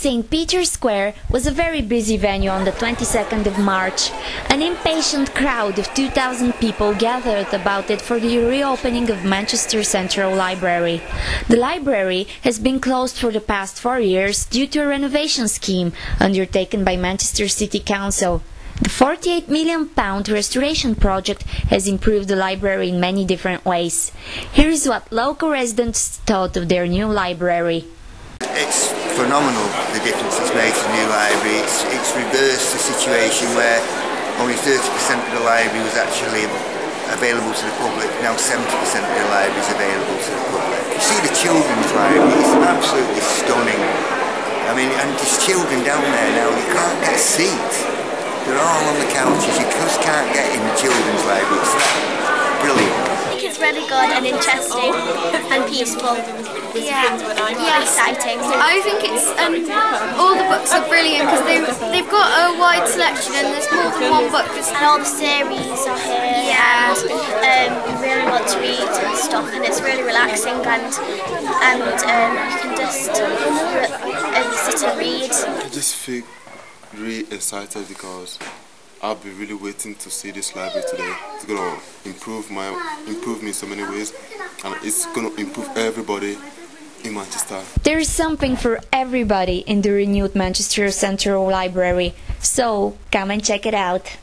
St. Peter's Square was a very busy venue on the 22nd of March. An impatient crowd of 2,000 people gathered about it for the reopening of Manchester Central Library. The library has been closed for the past four years due to a renovation scheme undertaken by Manchester City Council. The 48 million pound restoration project has improved the library in many different ways. Here is what local residents thought of their new library. It's phenomenal the difference it's made to the new library. It's, it's reversed the situation where only 30% of the library was actually available to the public. Now 70% of the library is available to the public. You see the children's library, it's absolutely stunning. I mean, and there's children down there now, you can't get a seat. They're all on the couches, you just can't get in the children's library. It's that brilliant. I think it's really good and interesting and peaceful. Yeah, yeah, exciting. I think it's um, all the books are brilliant because they they've got a wide selection and there's more than one book. And all the series are here. Yeah. And, um, you really want to read and stuff, and it's really relaxing, and and um, you can just uh, sit and read. I just feel really excited because I'll be really waiting to see this library today. It's gonna improve my improve me in so many ways, and it's gonna improve everybody in Manchester. There's something for everybody in the renewed Manchester Central Library, so come and check it out.